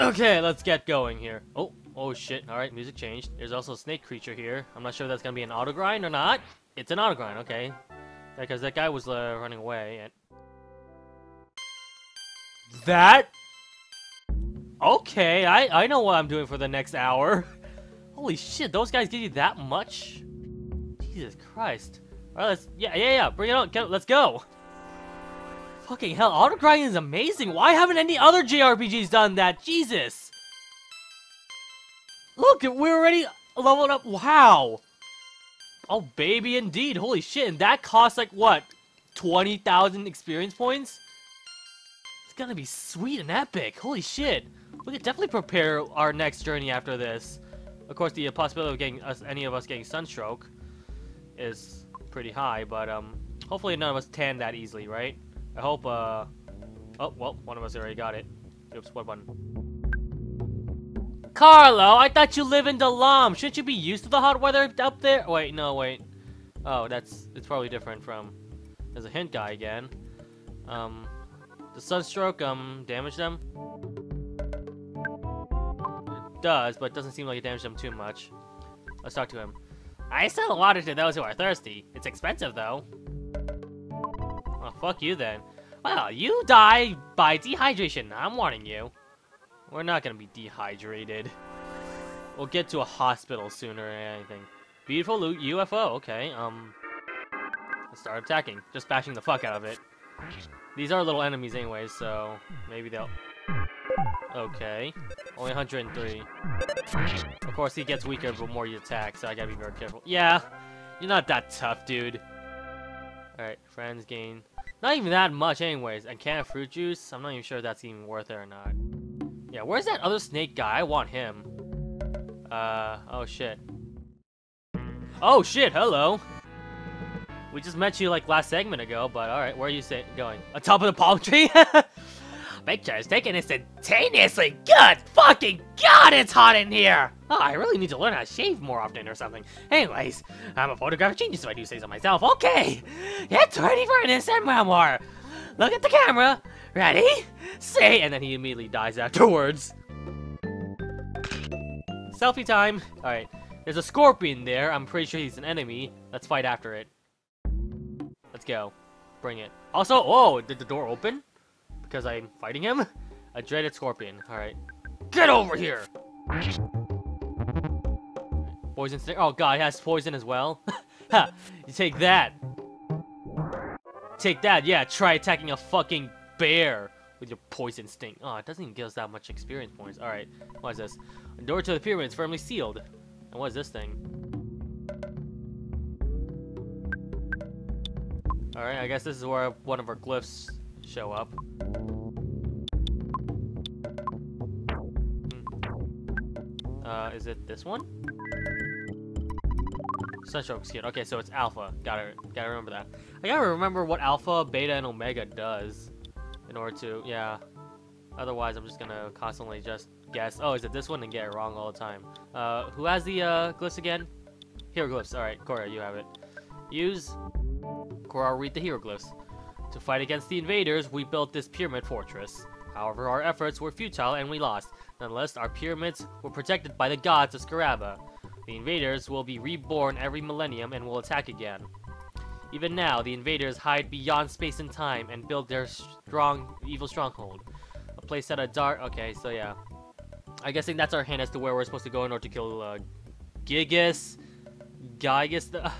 Okay, let's get going here. Oh, oh shit. Alright, music changed. There's also a snake creature here. I'm not sure if that's gonna be an auto grind or not. It's an auto grind, okay. Because that guy was uh, running away and... That? Okay, I, I know what I'm doing for the next hour. Holy shit, those guys give you that much? Jesus Christ. Alright, let's... Yeah, yeah, yeah, bring it on. Get, let's go. Fucking hell, auto grinding is amazing. Why haven't any other JRPGs done that? Jesus. Look, we're already leveled up. Wow. Oh, baby, indeed. Holy shit. And that costs like, what? 20,000 experience points? It's gonna be sweet and epic. Holy shit. We could definitely prepare our next journey after this. Of course, the possibility of getting us, any of us getting sunstroke is pretty high, but um, hopefully none of us tan that easily, right? I hope, uh... Oh, well, one of us already got it. Oops, what button? Carlo, I thought you live in Dalaam. Shouldn't you be used to the hot weather up there? Wait, no, wait. Oh, that's... It's probably different from... There's a hint guy again. Um... The sunstroke, um, damage them? It does, but it doesn't seem like it damaged them too much. Let's talk to him. I sell water to those who are thirsty. It's expensive, though. Fuck you then. Well, you die by dehydration. I'm warning you. We're not gonna be dehydrated. We'll get to a hospital sooner than anything. Beautiful loot, UFO. Okay, um... Let's start attacking. Just bashing the fuck out of it. These are little enemies anyway, so... Maybe they'll... Okay. Only 103. Of course, he gets weaker the more you attack, so I gotta be very careful. Yeah! You're not that tough, dude. Alright, friends gain not even that much anyways. And can of fruit juice? I'm not even sure if that's even worth it or not. Yeah, where's that other snake guy? I want him. Uh, oh shit. Oh shit, hello! We just met you like last segment ago, but alright, where are you going? On top of the palm tree? Picture is taken instantaneously! Good fucking god, it's hot in here! Oh, I really need to learn how to shave more often or something. Anyways, I'm a photographic genius if I do say so myself. Okay, get ready for an instant memoir. Look at the camera. Ready? Say, and then he immediately dies afterwards. Selfie time. Alright, there's a scorpion there. I'm pretty sure he's an enemy. Let's fight after it. Let's go. Bring it. Also, oh, did the door open? Because I'm fighting him? A dreaded scorpion. Alright. Get over here! Poison stick. Oh god, it has poison as well. ha! You take that. Take that. Yeah, try attacking a fucking bear with your poison sting. Oh, it doesn't even give us that much experience points. Alright, what is this? The door to the pyramid is firmly sealed. And what is this thing? Alright, I guess this is where one of our glyphs show up. Hmm. Uh, is it this one? Sunstroke skin. Okay, so it's alpha. Gotta gotta remember that. I gotta remember what alpha, beta, and omega does in order to yeah. Otherwise, I'm just gonna constantly just guess. Oh, is it this one and get it wrong all the time? Uh, who has the uh, glyphs again? Hieroglyphs. All right, Cora, you have it. Use. Cora, read the hieroglyphs. To fight against the invaders, we built this pyramid fortress. However, our efforts were futile and we lost. Nonetheless, our pyramids were protected by the gods of Scaraba. The invaders will be reborn every millennium and will attack again. Even now, the invaders hide beyond space and time and build their strong, evil stronghold. A place at a dark... Okay, so yeah. I guessing that's our hint as to where we're supposed to go in order to kill uh, Gigas? Gigas? The,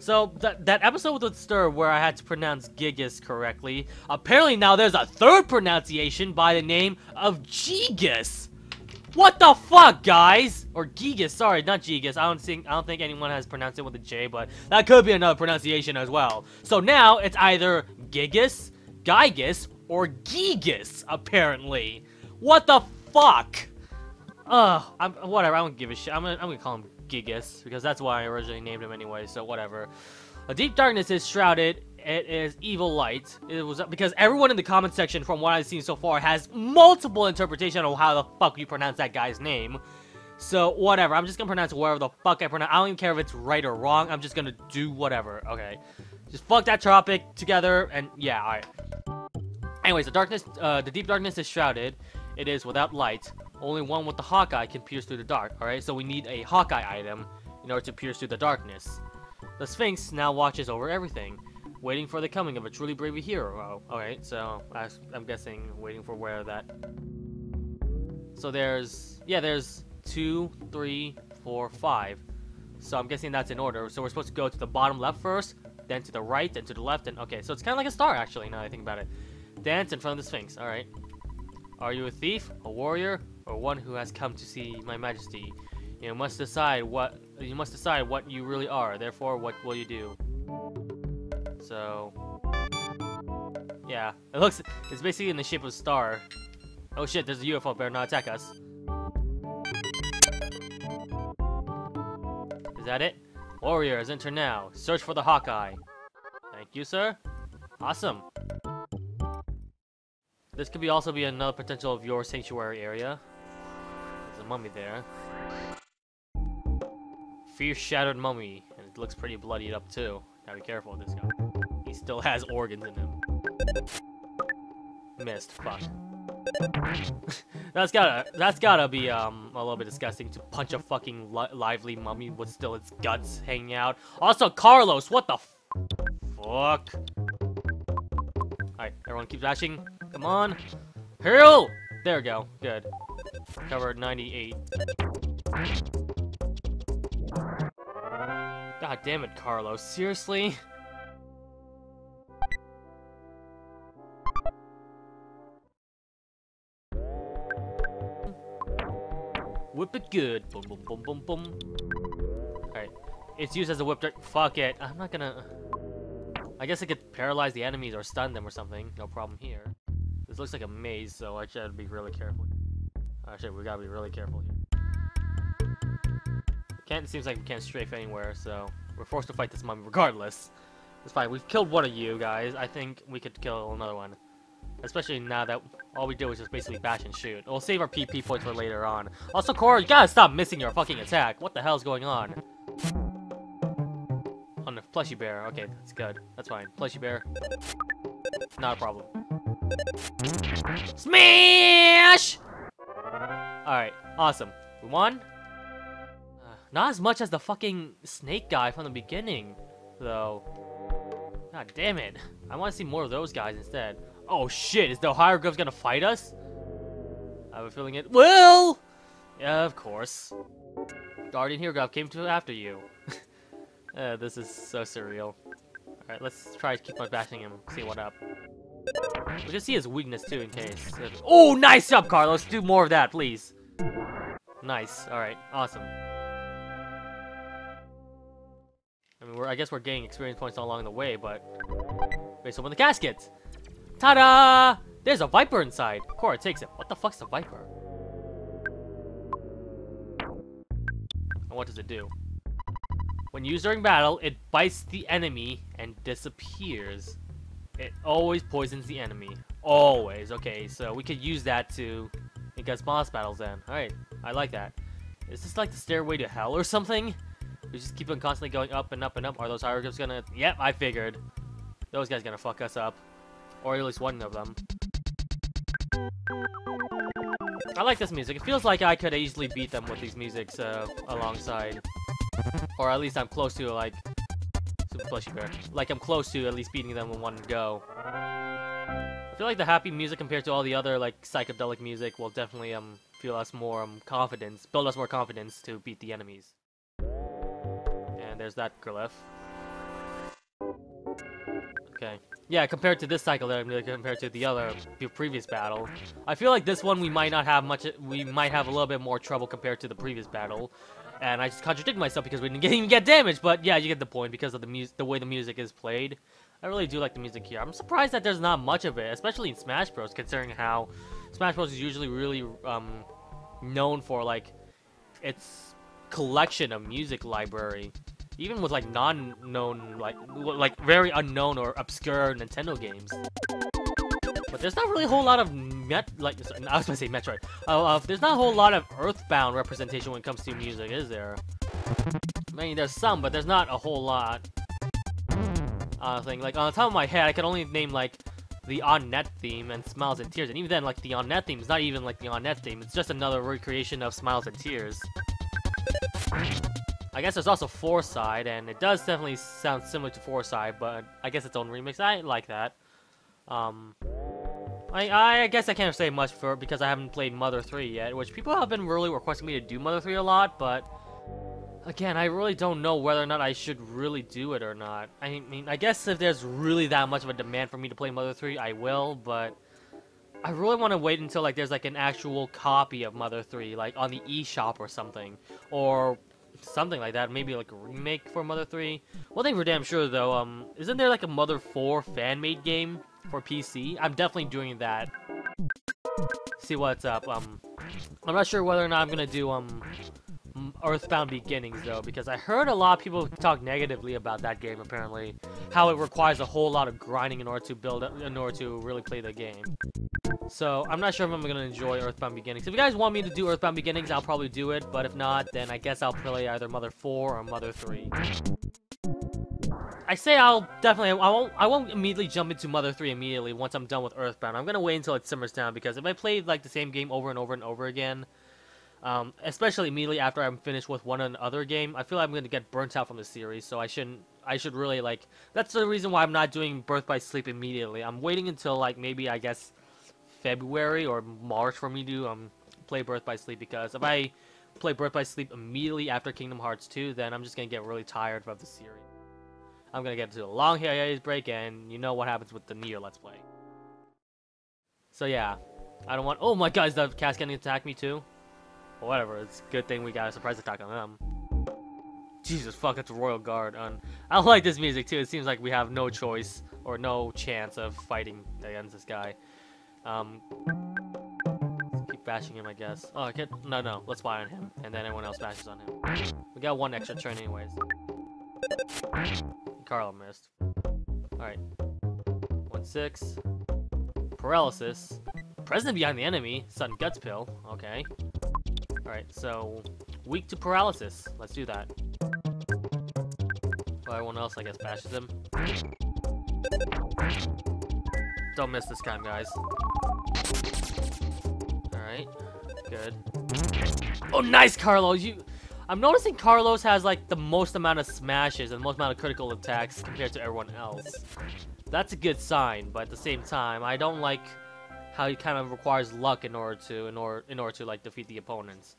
so, that, that episode with Stir where I had to pronounce Gigas correctly, apparently now there's a third pronunciation by the name of Gigas! What the fuck, guys? Or Gigas, sorry, not Gigas. I don't think I don't think anyone has pronounced it with a J, but that could be another pronunciation as well. So now it's either Gigas, Gigas, or Gigas, apparently. What the fuck? Ugh, I'm, whatever, I don't give a shit. I'm gonna, I'm gonna call him Gigas, because that's why I originally named him anyway, so whatever. A deep darkness is shrouded it is evil light. It was because everyone in the comment section, from what I've seen so far, has multiple interpretation of how the fuck you pronounce that guy's name. So, whatever. I'm just gonna pronounce whatever the fuck I pronounce. I don't even care if it's right or wrong. I'm just gonna do whatever, okay? Just fuck that topic together, and yeah, alright. Anyways, the darkness, uh, the deep darkness is shrouded. It is without light. Only one with the Hawkeye can pierce through the dark, alright? So we need a Hawkeye item in order to pierce through the darkness. The Sphinx now watches over everything, waiting for the coming of a truly brave hero. Alright, so I'm guessing waiting for where that... So there's... Yeah, there's two, three, four, five. So I'm guessing that's in order. So we're supposed to go to the bottom left first, then to the right, then to the left, and okay, so it's kind of like a star actually, now I think about it. Dance in front of the Sphinx, alright. Are you a thief, a warrior, or one who has come to see my majesty? You must decide what you must decide what you really are. Therefore, what will you do? So, yeah, it looks it's basically in the shape of a star. Oh shit, there's a UFO. Better not attack us. Is that it? Warriors, enter now. Search for the Hawkeye. Thank you, sir. Awesome. This could be also be another potential of your sanctuary area. Mummy there. Fear shattered mummy, and it looks pretty bloodied up too. Gotta be careful with this guy. He still has organs in him. Missed. Fuck. that's gotta that's gotta be um a little bit disgusting to punch a fucking li lively mummy with still its guts hanging out. Also, Carlos, what the fuck? Alright, everyone keep dashing. Come on. Hurl! There we go. Good. Cover 98. God damn it, Carlos. Seriously? Whip it good. Boom, boom, boom, boom, boom. Alright. It's used as a whip Fuck it. I'm not gonna... I guess I could paralyze the enemies or stun them or something. No problem here. This looks like a maze, so I should be really careful. Actually, we gotta be really careful here. Can't, seems like we can't strafe anywhere, so we're forced to fight this mummy regardless. It's fine. We've killed one of you guys. I think we could kill another one. Especially now that all we do is just basically bash and shoot. We'll save our PP points for later on. Also, Cora, you gotta stop missing your fucking attack. What the hell's going on? On the plushy bear. Okay, that's good. That's fine. Plushy bear. Not a problem. Smash! Alright, awesome. We won? Uh, not as much as the fucking snake guy from the beginning, though. God damn it. I want to see more of those guys instead. Oh shit, is the hieroglyphs gonna fight us? I have a feeling it will! Yeah, of course. Guardian Hieroglyph came to after you. uh, this is so surreal. Alright, let's try to keep on bashing him, see what up. We can see his weakness too in case. Oh, nice job, Carlos! Do more of that, please. Nice. Alright, awesome. I mean, we're, I guess we're getting experience points along the way, but... Wait, so when the casket! Ta-da! There's a viper inside. Cora takes it. What the fuck's a viper? And what does it do? When used during battle, it bites the enemy and disappears. It always poisons the enemy. Always. Okay, so we could use that to against boss battles then. Alright, I like that. Is this like the stairway to hell or something? We just keep on constantly going up and up and up. Are those hieroglyphs gonna... Yep, I figured. Those guys gonna fuck us up. Or at least one of them. I like this music. It feels like I could easily beat them with these musics uh, alongside. Or at least I'm close to, like... Plushy Bear. Like, I'm close to at least beating them in one go. I feel like the happy music compared to all the other, like, psychedelic music will definitely, um, feel us more, um, confidence, build us more confidence to beat the enemies. And there's that glyph. Okay. Yeah, compared to this cycle, compared to the other the previous battle, I feel like this one we might not have much. We might have a little bit more trouble compared to the previous battle, and I just contradict myself because we didn't even get damaged. But yeah, you get the point because of the music, the way the music is played. I really do like the music here. I'm surprised that there's not much of it, especially in Smash Bros. Considering how Smash Bros. is usually really um, known for like its collection of music library even with like non-known, like like very unknown or obscure Nintendo games. But there's not really a whole lot of met like I was gonna say Metroid. Uh, uh, there's not a whole lot of Earthbound representation when it comes to music, is there? I mean, there's some, but there's not a whole lot. Uh, thing like on the top of my head, I can only name like the Onett theme and Smiles and Tears, and even then, like the Onett theme is not even like the Onett theme. It's just another recreation of Smiles and Tears. I guess there's also Fourside, and it does definitely sound similar to Fourside, but I guess its own remix. I like that. Um, I, I guess I can't say much for because I haven't played Mother 3 yet, which people have been really requesting me to do Mother 3 a lot, but again, I really don't know whether or not I should really do it or not. I mean, I guess if there's really that much of a demand for me to play Mother 3, I will, but I really want to wait until like there's like an actual copy of Mother 3, like on the eShop or something, or something like that. Maybe like a remake for Mother 3. One thing for damn sure though, um, isn't there like a Mother 4 fan-made game for PC? I'm definitely doing that. See what's up. Um, I'm not sure whether or not I'm gonna do um Earthbound Beginnings though, because I heard a lot of people talk negatively about that game. Apparently, how it requires a whole lot of grinding in order to build, in order to really play the game. So I'm not sure if I'm gonna enjoy Earthbound Beginnings. If you guys want me to do Earthbound Beginnings, I'll probably do it. But if not, then I guess I'll play either Mother 4 or Mother 3. I say I'll definitely, I won't, I won't immediately jump into Mother 3 immediately once I'm done with Earthbound. I'm gonna wait until it simmers down because if I play like the same game over and over and over again, um, especially immediately after I'm finished with one other game, I feel like I'm going to get burnt out from the series, so I shouldn't, I should really, like, that's the reason why I'm not doing Birth by Sleep immediately. I'm waiting until, like, maybe, I guess, February or March for me to, um, play Birth by Sleep, because if I play Birth by Sleep immediately after Kingdom Hearts 2, then I'm just going to get really tired of the series. I'm to get into a long hiatus break, and you know what happens with the Nier Let's Play. So yeah, I don't want- oh my god, is the cast getting to attack me too? whatever, it's a good thing we got a surprise attack on them. Jesus fuck, it's Royal Guard. I like this music too. It seems like we have no choice or no chance of fighting against this guy. Um, keep bashing him, I guess. Oh, I can No, no. Let's buy on him, and then everyone else bashes on him. We got one extra turn anyways. Carlo missed. Alright. 1-6. Paralysis. Present behind the enemy. Sudden Guts Pill. Okay. Alright, so weak to paralysis. Let's do that. Well, everyone else, I guess, bashes him. Don't miss this time, guys. Alright, good. Oh, nice, Carlo! You, I'm noticing Carlos has, like, the most amount of smashes and the most amount of critical attacks compared to everyone else. That's a good sign, but at the same time, I don't like how he kind of requires luck in order to in order in order to like defeat the opponents.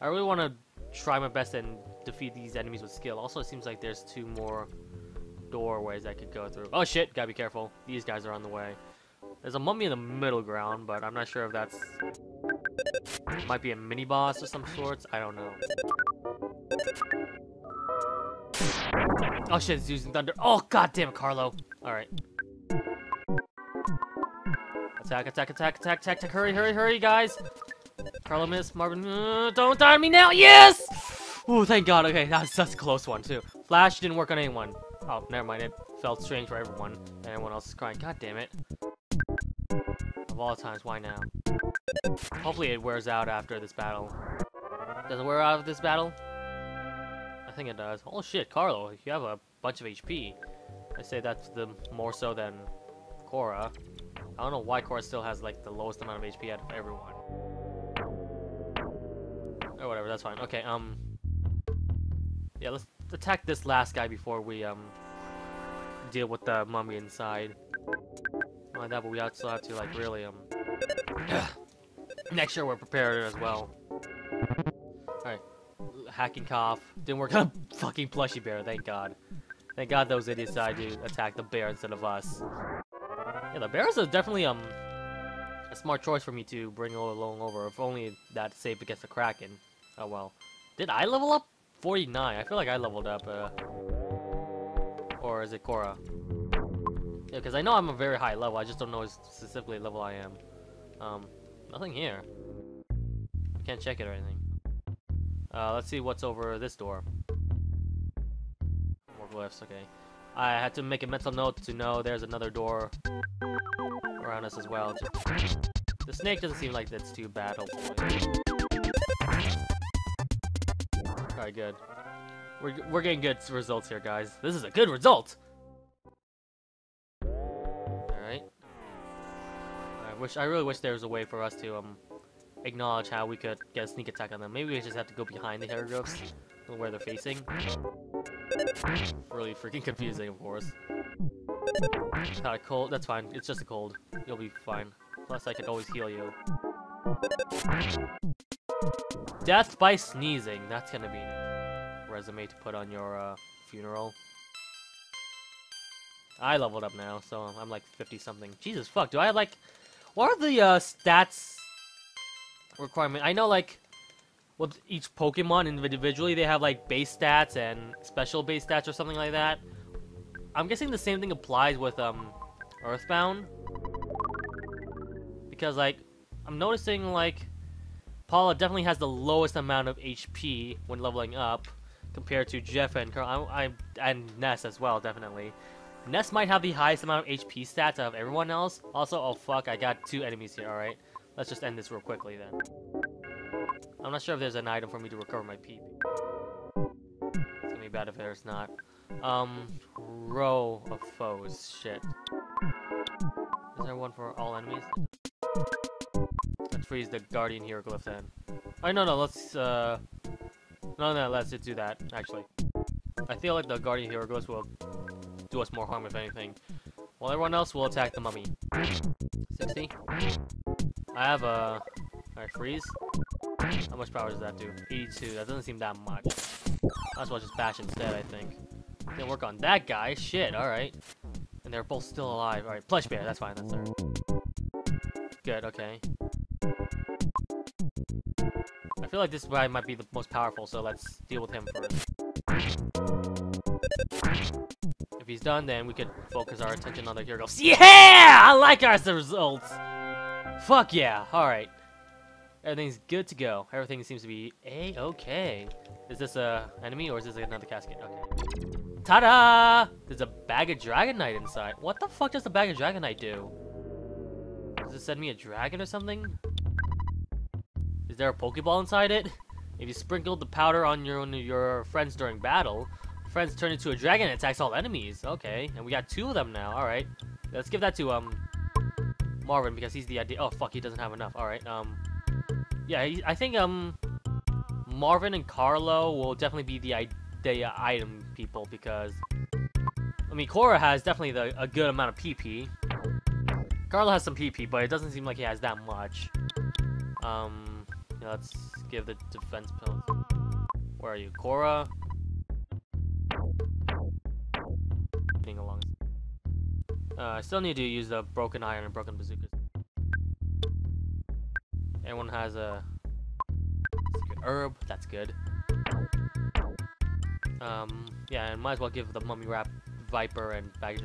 I really want to try my best and defeat these enemies with skill. Also, it seems like there's two more doorways I could go through. Oh shit, gotta be careful. These guys are on the way. There's a mummy in the middle ground, but I'm not sure if that's... Might be a mini-boss of some sorts? I don't know. Oh shit, it's using thunder. Oh god damn it, Carlo. Alright. Attack, attack, attack, attack, attack, attack, hurry, hurry, hurry, guys! Carlo miss, Marvin, uh, don't die on me now, yes! Oh, thank god, okay, that's, that's a close one, too. Flash didn't work on anyone. Oh, never mind, it felt strange for everyone. And everyone else is crying, god damn it. Of all times, why now? Hopefully it wears out after this battle. Does it wear out of this battle? Think it does. Oh shit, Carlo, you have a bunch of HP. I say that's the more so than Cora. I don't know why Cora still has like the lowest amount of HP out of everyone. Or whatever, that's fine. Okay, um... Yeah, let's attack this last guy before we, um... Deal with the mummy inside. Not like that, but we also have to, like, really, um... make sure we're prepared as well. Alright. Hacking cough. Didn't work on a fucking plushy bear, thank god. Thank god those idiots decided to attack the bear instead of us. Yeah, the bears are definitely, um... A smart choice for me to bring along over, if only that's safe against the Kraken. Oh well. Did I level up? 49. I feel like I leveled up. Uh... Or is it Cora? Yeah, because I know I'm a very high level. I just don't know specifically level I am. Um, nothing here. Can't check it or anything. Uh, let's see what's over this door. More glyphs, okay. I had to make a mental note to know there's another door around us as well. The snake doesn't seem like that's too bad, hopefully. Alright, good. We're, we're getting good results here, guys. This is a good result! Alright. I wish I really wish there was a way for us to um acknowledge how we could get a sneak attack on them. Maybe we just have to go behind the hieroglyphs where they're facing. Really freaking confusing, of course. Got a cold. That's fine. It's just a cold. You'll be fine. Plus, I can always heal you. Death by sneezing. That's gonna be a resume to put on your uh, funeral. I leveled up now, so I'm like 50 something. Jesus fuck, do I have like... What are the uh, stats requirement? I know like with each Pokemon individually, they have like base stats and special base stats or something like that. I'm guessing the same thing applies with um Earthbound. Because like, I'm noticing like Paula definitely has the lowest amount of HP when leveling up compared to Jeff and Carl. I, I, and Ness as well, definitely. Ness might have the highest amount of HP stats of everyone else. Also, oh fuck, I got two enemies here, alright. Let's just end this real quickly then. I'm not sure if there's an item for me to recover my PP. It's gonna be bad if there's not. Um, row of foes. Shit. Is there one for all enemies? Let's freeze the Guardian Hieroglyph then. Oh, no, no, let's, uh... No, no, let's do that, actually. I feel like the Guardian Hieroglyphs will do us more harm, if anything. While everyone else will attack the mummy. 60? I have a... Alright, freeze. How much power does that do? 82. That doesn't seem that much. Might as well just bash instead, I think. Didn't work on that guy. Shit, alright. And they're both still alive. Alright, Plush Bear. That's fine. That's there. Good, okay. I feel like this guy might be the most powerful, so let's deal with him first. If he's done, then we could focus our attention on the hero. Yeah! I like our results! Fuck yeah! Alright. Everything's good to go. Everything seems to be a-okay. Is this a enemy or is this another casket? Okay. Ta-da! There's a bag of Dragonite inside. What the fuck does the bag of Dragonite do? Does it send me a dragon or something? Is there a Pokeball inside it? If you sprinkled the powder on your your friends during battle, friends turn into a dragon and attacks all enemies. Okay, and we got two of them now. All right, let's give that to um Marvin because he's the idea. Oh fuck, he doesn't have enough. All right, um yeah, I think um Marvin and Carlo will definitely be the the uh, item people because I mean Cora has definitely the, a good amount of PP. Carlo has some PP, but it doesn't seem like he has that much. Um, let's give the defense pills. Where are you, Cora? Getting along. Uh, I still need to use the broken iron and broken bazookas. Everyone has a herb. That's good. Um, yeah, and might as well give the mummy wrap Viper and Baggage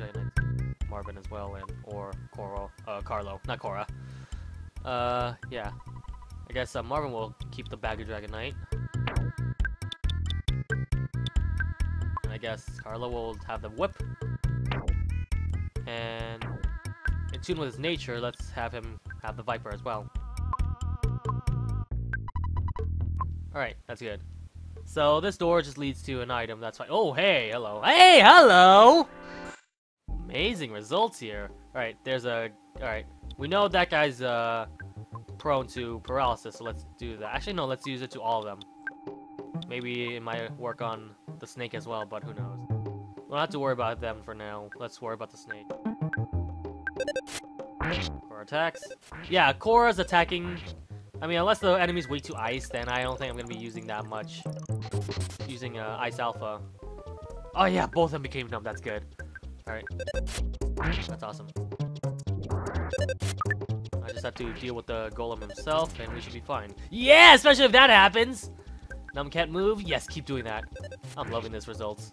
Marvin as well, and or Coro, uh, Carlo, not Cora. Uh, yeah. I guess uh, Marvin will keep the Bag of Dragonite. And I guess Carlo will have the whip. And in tune with his nature, let's have him have the Viper as well. Alright, that's good. So this door just leads to an item, that's fine. Oh, hey, hello. Hey, hello! Amazing results here. Alright, there's a... Alright, we know that guy's uh, prone to paralysis, so let's do that. Actually, no, let's use it to all of them. Maybe it might work on the snake as well, but who knows. We don't have to worry about them for now. Let's worry about the snake. For attacks. Yeah, Cora's attacking I mean, unless the enemy's weak to ice, then I don't think I'm going to be using that much. Using uh, Ice Alpha. Oh yeah, both of them became numb. That's good. Alright. That's awesome. I just have to deal with the Golem himself, and we should be fine. Yeah, especially if that happens! Numb can't move? Yes, keep doing that. I'm loving this results.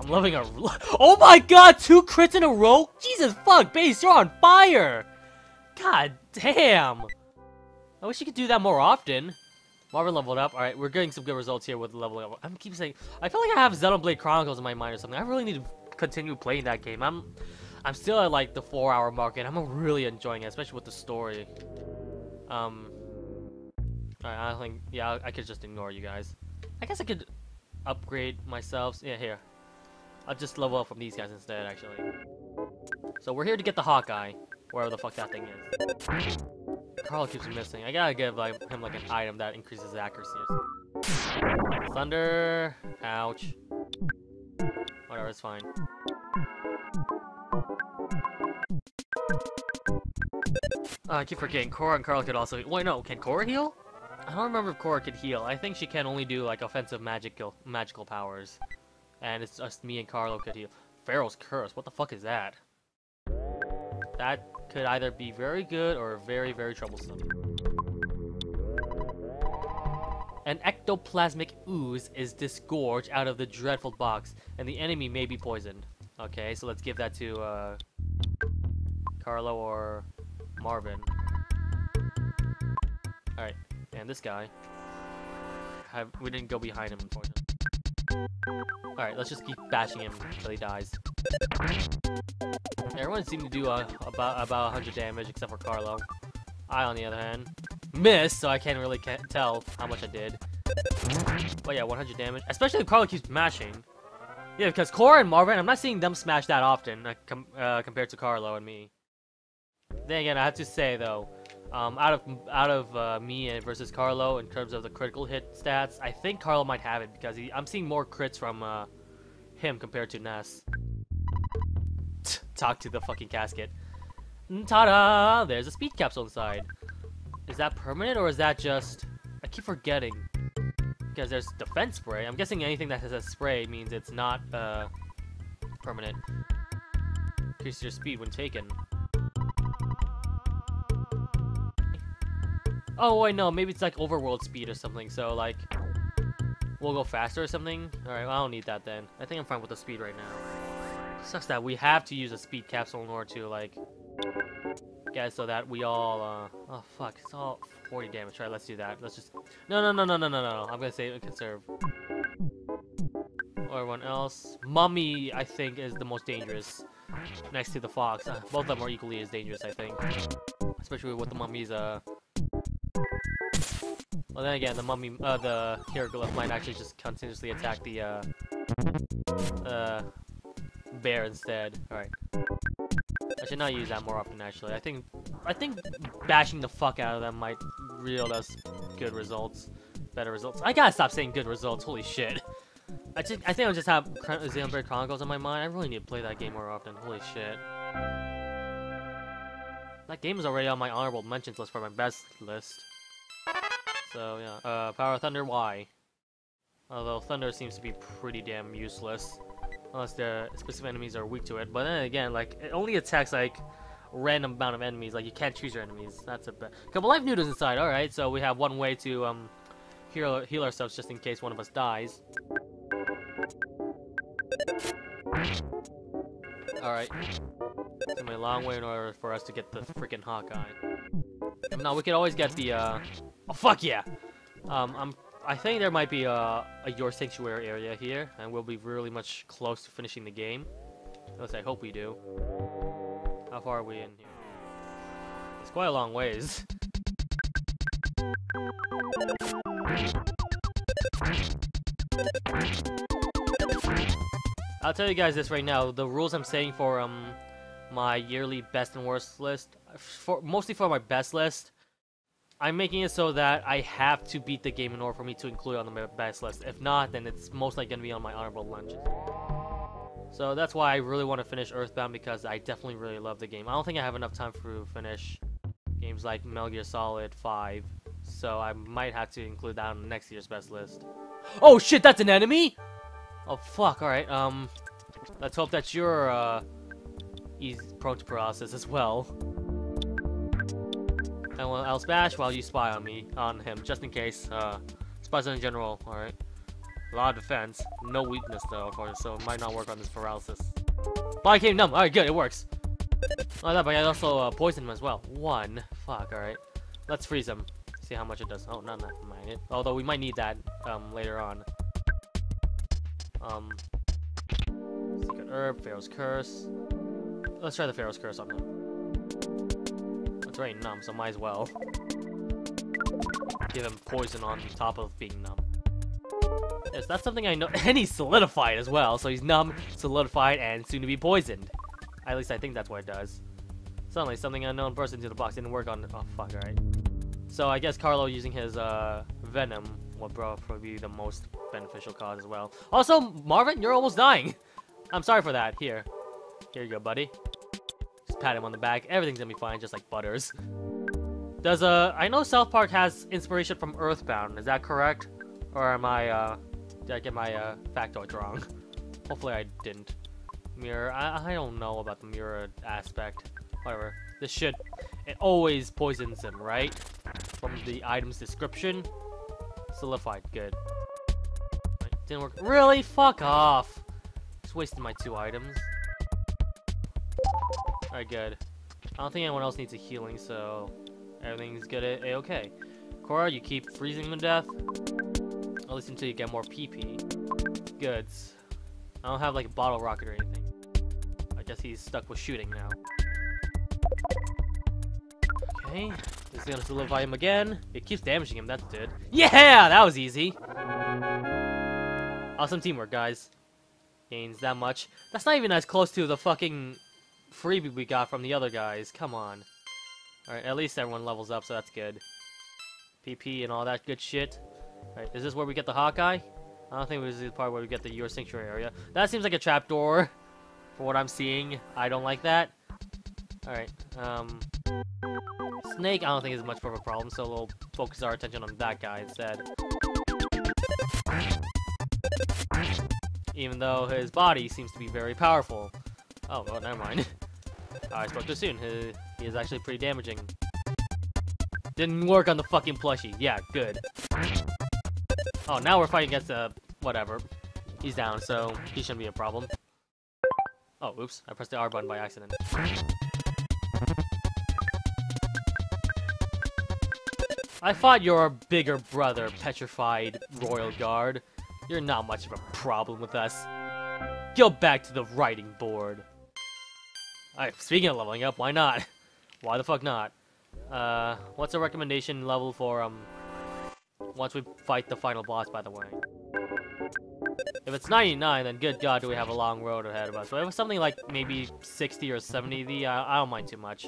I'm loving a- Oh my god, two crits in a row? Jesus fuck, base, you're on fire! God damn! I wish you could do that more often. Marvin leveled up. Alright, we're getting some good results here with leveling up. I'm keep saying, I feel like I have Xenoblade Chronicles in my mind or something. I really need to continue playing that game. I'm I'm still at like the four hour mark and I'm really enjoying it, especially with the story. Um, I, I think, yeah, I could just ignore you guys. I guess I could upgrade myself. Yeah, here. I'll just level up from these guys instead, actually. So we're here to get the Hawkeye. Wherever the fuck that thing is. Carl keeps missing. I gotta give like him like an item that increases his accuracy. Thunder. Ouch. Whatever, it's fine. Uh, I keep forgetting, Cora and Carl could also- wait no, can Cora heal? I don't remember if Cora could heal. I think she can only do like offensive magical magical powers. And it's just me and Carlo could heal. Pharaoh's Curse, what the fuck is that? That could either be very good or very, very troublesome. An ectoplasmic ooze is disgorged out of the dreadful box, and the enemy may be poisoned. Okay, so let's give that to uh, Carlo or Marvin. Alright, and this guy. Have, we didn't go behind him, unfortunately. Alright, let's just keep bashing him until he dies. Everyone seemed to do uh, about about 100 damage except for Carlo. I, on the other hand, missed, so I can't really tell how much I did. But yeah, 100 damage. Especially if Carlo keeps mashing. Yeah, because Cora and Marvin, I'm not seeing them smash that often uh, com uh, compared to Carlo and me. Then again, I have to say though, um, out of out of uh, me and versus Carlo in terms of the critical hit stats, I think Carlo might have it because he, I'm seeing more crits from uh, him compared to Ness. Talk to the fucking casket. Ta-da! There's a speed capsule inside. Is that permanent or is that just... I keep forgetting. Because there's defense spray. I'm guessing anything that has a spray means it's not uh, permanent. Increases your speed when taken. Oh, wait, no. Maybe it's like overworld speed or something. So, like, we'll go faster or something. Alright, well, I don't need that then. I think I'm fine with the speed right now. Sucks that we have to use a speed capsule in order to, like, get so that we all, uh... Oh, fuck. It's all 40 damage. Alright, let's do that. Let's just... No, no, no, no, no, no, no. I'm gonna save and conserve. Or everyone else. Mummy, I think, is the most dangerous. Next to the fox. Uh, both of them are equally as dangerous, I think. Especially with the mummy's, uh... Well, then again, the mummy, uh, the hieroglyph might actually just continuously attack the, uh, uh, bear instead. Alright. I should not use that more often, actually. I think, I think bashing the fuck out of them might yield us good results. Better results. I gotta stop saying good results, holy shit. I just, I think I just have Xenoblade Chronicles on my mind. I really need to play that game more often, holy shit. That game is already on my honorable mentions list for my best list. So yeah, uh, Power Thunder Y. Although Thunder seems to be pretty damn useless. Unless the specific enemies are weak to it. But then again, like, it only attacks, like, random amount of enemies. Like, you can't choose your enemies. That's a bit. Couple life noodles inside, alright. So we have one way to, um, heal, heal ourselves just in case one of us dies. Alright. It's a long way in order for us to get the freaking Hawkeye. Now we could always get the, uh... Oh, fuck yeah! Um, I'm... I think there might be a, a Your Sanctuary area here, and we'll be really much close to finishing the game. At least I hope we do. How far are we in here? It's quite a long ways. I'll tell you guys this right now. The rules I'm saying for um my yearly best and worst list, for mostly for my best list, I'm making it so that I have to beat the game in order for me to include it on the best list. If not, then it's most likely going to be on my honorable mentions. So that's why I really want to finish Earthbound because I definitely really love the game. I don't think I have enough time to finish games like Metal Gear Solid 5. So I might have to include that on next year's best list. Oh shit, that's an enemy? Oh fuck, alright, um... Let's hope that you're, uh... He's prone to paralysis as well. And I'll smash while you spy on me, on him, just in case, uh... Spies in general, alright. A lot of defense. No weakness, though, of course, so it might not work on this paralysis. But I came numb! Alright, good, it works! Oh, that, but I also uh, poisoned him as well. One. Fuck, alright. Let's freeze him. See how much it does. Oh, not that mind it. Although we might need that um, later on. Um, Secret Herb, Pharaoh's Curse. Let's try the Pharaoh's Curse on him. It's very numb, so might as well. Give him poison on top of being numb. Yes, that's something I know. And he's solidified as well, so he's numb, solidified, and soon to be poisoned. At least I think that's what it does. Suddenly, something unknown burst into the box. Didn't work on. Oh fuck! Alright. So I guess Carlo using his uh, venom would probably be the most beneficial cause as well. Also, Marvin, you're almost dying. I'm sorry for that. Here, here you go, buddy. Pat him on the back. Everything's gonna be fine, just like Butters. Does uh, I know South Park has inspiration from Earthbound. Is that correct? Or am I uh, did I get my uh, factoid wrong? Hopefully I didn't. Mirror, I, I don't know about the mirror aspect. Whatever. This shit, it always poisons him, right? From the item's description. Solidified, good. Didn't work. Really? Fuck off. Just wasted my two items. Alright, good. I don't think anyone else needs a healing, so everything's good eh, A-okay. Cora, you keep freezing to death. At least until you get more PP. Goods. I don't have like a bottle rocket or anything. I guess he's stuck with shooting now. Okay, this is gonna solidify him again. It keeps damaging him, that's good. Yeah, that was easy. Awesome teamwork, guys. Gains that much. That's not even as close to the fucking freebie we got from the other guys. Come on. Alright, at least everyone levels up, so that's good. PP and all that good shit. Alright, is this where we get the Hawkeye? I don't think this is the part where we get the Your Sanctuary area. That seems like a trapdoor, for what I'm seeing. I don't like that. Alright, um... Snake, I don't think is much of a problem, so we'll focus our attention on that guy instead. Even though his body seems to be very powerful. Oh, well, never mind. I spoke too soon. He, he is actually pretty damaging. Didn't work on the fucking plushie. Yeah, good. Oh, now we're fighting against, uh, whatever. He's down, so he shouldn't be a problem. Oh, oops. I pressed the R button by accident. I fought your bigger brother, Petrified Royal Guard. You're not much of a problem with us. Go back to the writing board. Alright, speaking of leveling up, why not? Why the fuck not? Uh, what's a recommendation level for, um, once we fight the final boss, by the way? If it's 99, then good god do we have a long road ahead of us. But if it's something like maybe 60 or 70, the, uh, I don't mind too much.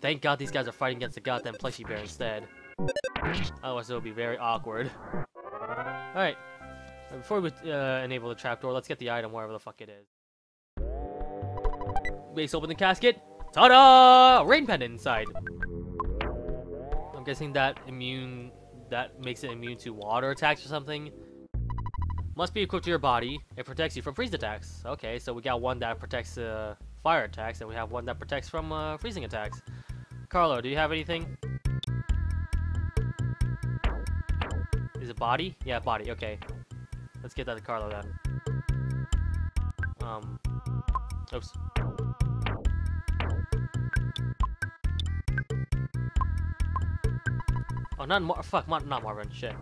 Thank God these guys are fighting against the goddamn plushy bear instead. Otherwise it would be very awkward. Alright. Before we uh, enable the trapdoor, let's get the item wherever the fuck it is. Base open the casket. Ta-da! Rain pendant inside. I'm guessing that immune that makes it immune to water attacks or something. Must be equipped to your body. It protects you from freeze attacks. Okay, so we got one that protects uh, fire attacks, and we have one that protects from uh, freezing attacks. Carlo, do you have anything? Is it body? Yeah, body. Okay. Let's get that to Carlo then. Um. Oops. Oh, not Mar- fuck, Mar not Marvin. Shit.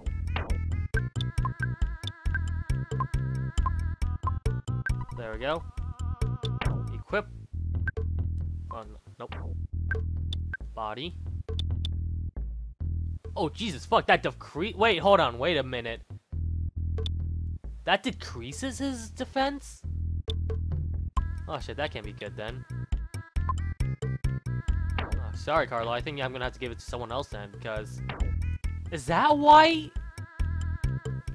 There we go. Equip. Oh, no, nope. Body. Oh, Jesus, fuck, that decrease- Wait, hold on, wait a minute. That decreases his defense? Oh shit, that can't be good then. Oh, sorry, Carlo, I think I'm gonna have to give it to someone else then, because... Is that why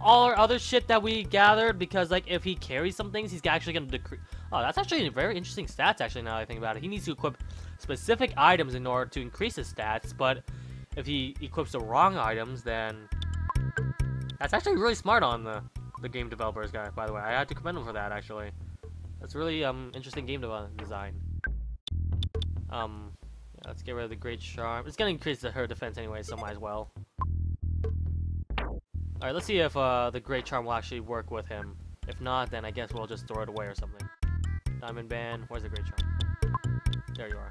all our other shit that we gathered because like if he carries some things he's actually gonna decrease oh that's actually a very interesting stats actually now that I think about it. He needs to equip specific items in order to increase his stats but if he equips the wrong items then that's actually really smart on the the game developers guy by the way. I had to commend him for that actually. That's really um interesting game design. Um yeah, let's get rid of the great charm it's gonna increase the, her defense anyway so might as well Alright, let's see if uh, the Great Charm will actually work with him. If not, then I guess we'll just throw it away or something. Diamond Band, where's the Great Charm? There you are.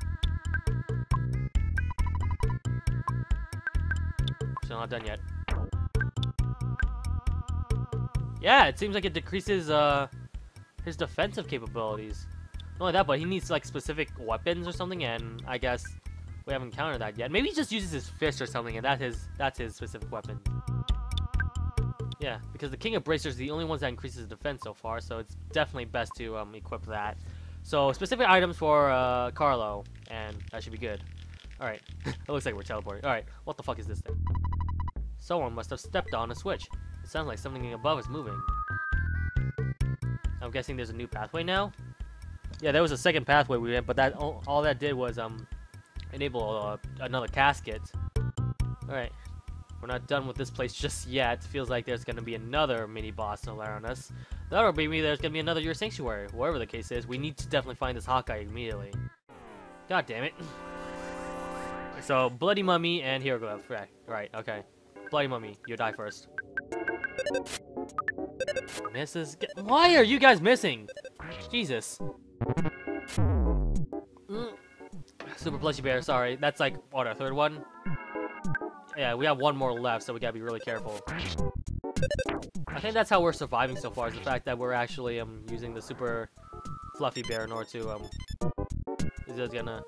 Still not done yet. Yeah, it seems like it decreases uh, his defensive capabilities. Not only that, but he needs like specific weapons or something, and I guess we haven't encountered that yet. Maybe he just uses his fist or something, and that's his that's his specific weapon. Yeah, because the King of Bracers is the only ones that increases defense so far, so it's definitely best to um, equip that. So specific items for uh, Carlo, and that should be good. Alright, it looks like we're teleporting. Alright, what the fuck is this thing? Someone must have stepped on a switch. It sounds like something above is moving. I'm guessing there's a new pathway now? Yeah, there was a second pathway we went, but that all, that did was um enable uh, another casket. Alright, we're not done with this place just yet. Feels like there's gonna be another mini boss around us. That'll be me. There's gonna be another Your Sanctuary. Whatever the case is, we need to definitely find this Hawkeye immediately. God damn it. So, Bloody Mummy and Hieroglyph. Right, right, okay. Bloody Mummy, you die first. Misses. Why are you guys missing? Jesus. Mm. Super Plushy Bear, sorry. That's like, what, our third one? Yeah, we have one more left, so we gotta be really careful. I think that's how we're surviving so far, is the fact that we're actually um using the super fluffy bear in order to um is just gonna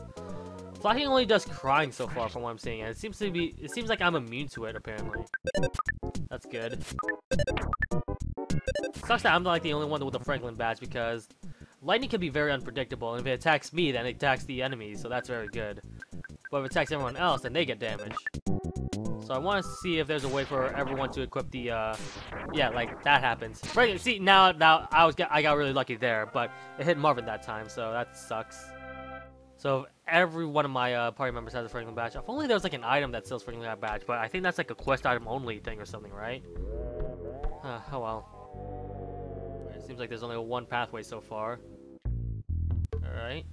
Flocking only does crying so far from what I'm seeing, and it seems to be it seems like I'm immune to it apparently. That's good. Sucks that I'm like the only one with a Franklin badge because lightning can be very unpredictable, and if it attacks me, then it attacks the enemy, so that's very good. But if it attacks everyone else, then they get damaged. So I want to see if there's a way for everyone to equip the, uh, yeah, like, that happens. Right, see, now, now, I was, I got really lucky there, but it hit Marvin that time, so that sucks. So every one of my uh, party members has a Franklin badge. If only there was like an item that sells Franklin badge, but I think that's like a quest item only thing or something, right? Uh, oh well. It seems like there's only one pathway so far. Alright.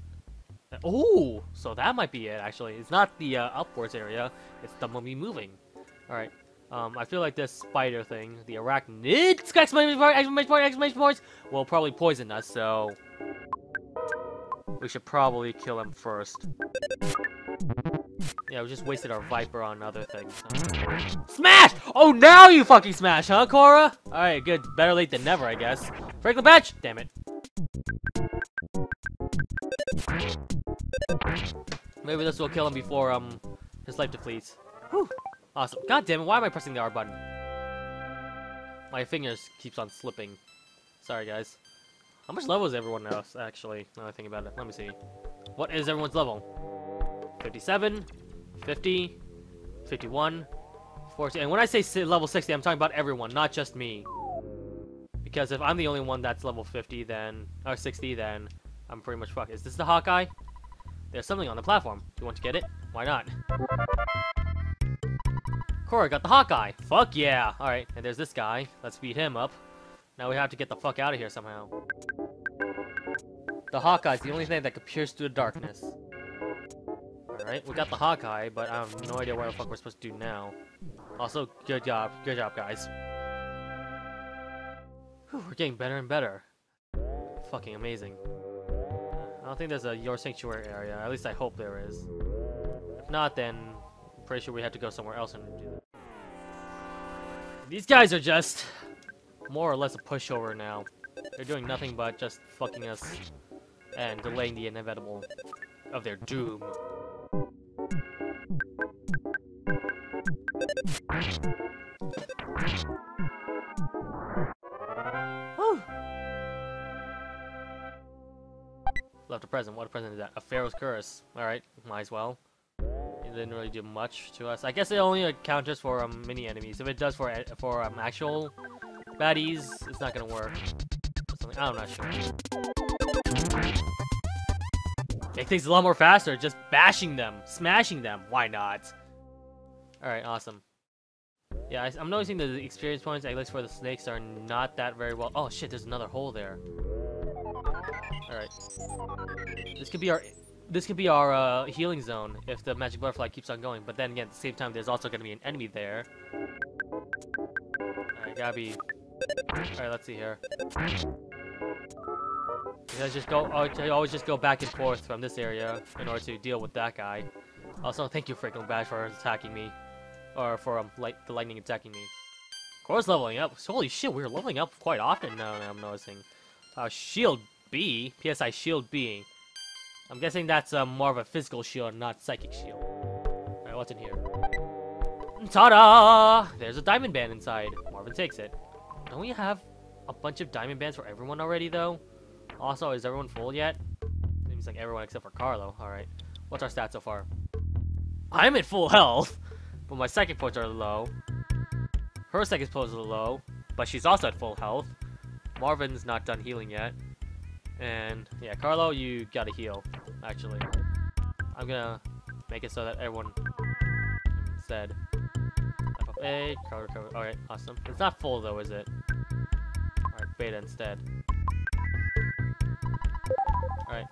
Oh, so that might be it actually. It's not the uh, upwards area, it's the mummy moving. Alright. Um, I feel like this spider thing, the arachnid, exclamation point, exclamation point, exclamation points, will probably poison us, so... We should probably kill him first. Yeah, we just wasted our Viper on other things. Smash! Oh, now you fucking smash, huh, Cora? Alright, good. Better late than never, I guess. Franklin Patch! Damn it. Maybe this will kill him before, um, his life depletes. Awesome. God damn it, why am I pressing the R button? My fingers keeps on slipping. Sorry, guys. How much level is everyone else, actually? Now I think about it. Let me see. What is everyone's level? 57, 50, 51, 40. And when I say level 60, I'm talking about everyone, not just me. Because if I'm the only one that's level 50, then... Or 60, then I'm pretty much fucked. Is this the Hawkeye? There's something on the platform. Do you want to get it? Why not? Cora got the Hawkeye. Fuck yeah. Alright, and there's this guy. Let's beat him up. Now we have to get the fuck out of here somehow. The Hawkeye's the only thing that can pierce through the darkness. Alright, we got the Hawkeye, but I have no idea what the fuck we're supposed to do now. Also, good job. Good job, guys. Whew, we're getting better and better. Fucking amazing. I don't think there's a Your Sanctuary area. At least I hope there is. If not, then pretty sure we have to go somewhere else and do. These guys are just more or less a pushover now. They're doing nothing but just fucking us and delaying the inevitable of their doom. Left a present. What a present is that? A Pharaoh's Curse. Alright, might as well didn't really do much to us. I guess it only counters for um, mini enemies. If it does for for um, actual baddies, it's not gonna work. I'm not sure. Make things a lot more faster, just bashing them, smashing them. Why not? Alright, awesome. Yeah, I, am noticing the experience points, at least for the snakes, are not that very well. Oh shit, there's another hole there. Alright. This could be our this could be our uh, healing zone if the magic butterfly keeps on going. But then again, at the same time, there's also going to be an enemy there. Alright, gotta be... Alright, let's see here. Let's just go... I always just go back and forth from this area in order to deal with that guy. Also, thank you, Franklin Badge, for attacking me. Or for um, light, the lightning attacking me. Of course, leveling up. Holy shit, we're leveling up quite often now, I'm noticing. Uh, shield B. PSI Shield B. I'm guessing that's uh, more of a physical shield, not psychic shield. Alright, what's in here? Ta-da! There's a diamond band inside. Marvin takes it. Don't we have a bunch of diamond bands for everyone already, though? Also, is everyone full yet? Seems like everyone except for Carlo. Alright. What's our stats so far? I'm at full health, but my second points are low. Her second points are low, but she's also at full health. Marvin's not done healing yet. And yeah, Carlo, you gotta heal, actually. I'm gonna make it so that everyone said FFA, Carlo, Carlo. Alright, awesome. It's not full though, is it? Alright, beta instead. Alright,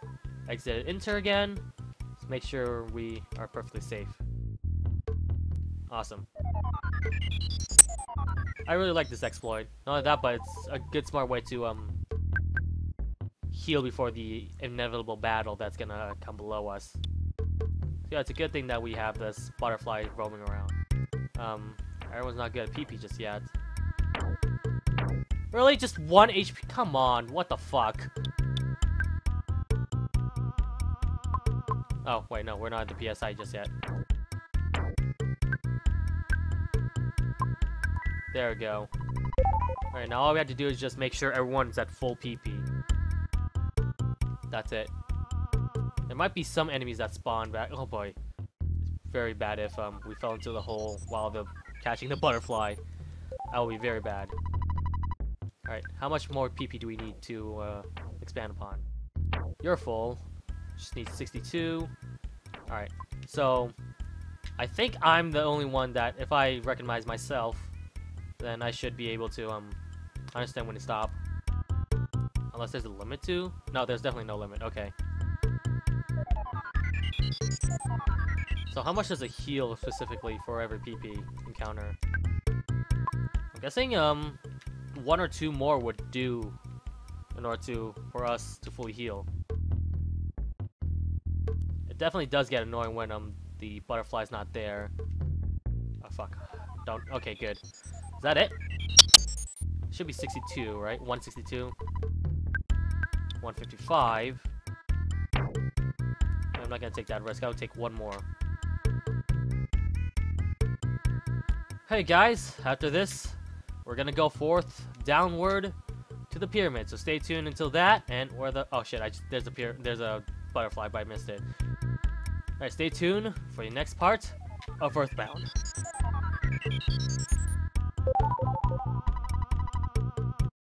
exit enter again. Let's make sure we are perfectly safe. Awesome. I really like this exploit. Not only that, but it's a good smart way to um heal before the inevitable battle that's gonna come below us. So yeah, it's a good thing that we have this butterfly roaming around. Um, everyone's not good at PP just yet. Really? Just one HP? Come on, what the fuck? Oh, wait, no, we're not at the PSI just yet. There we go. Alright, now all we have to do is just make sure everyone's at full PP. That's it. There might be some enemies that spawn back. Oh boy. It's very bad if um we fell into the hole while the catching the butterfly. That would be very bad. Alright, how much more PP do we need to uh, expand upon? You're full. Just need 62. Alright, so I think I'm the only one that, if I recognize myself, then I should be able to um understand when to stop. Unless there's a limit to? No, there's definitely no limit. Okay. So how much does it heal specifically for every PP encounter? I'm guessing um one or two more would do in order to for us to fully heal. It definitely does get annoying when um the butterfly's not there. Oh fuck. Don't okay, good. Is that it? Should be 62, right? 162. 155. I'm not gonna take that risk. I'll take one more. Hey guys, after this, we're gonna go forth downward to the pyramid. So stay tuned until that, and where the oh shit, I just, there's a pier, there's a butterfly, but I missed it. All right, stay tuned for the next part of Earthbound.